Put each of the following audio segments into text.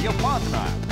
your partner.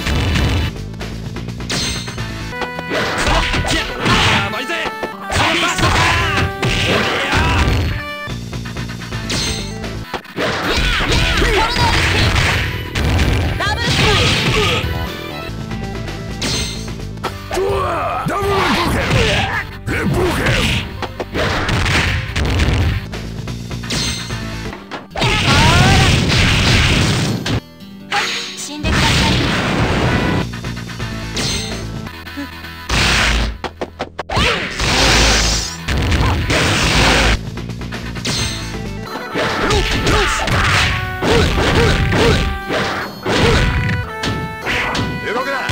動くな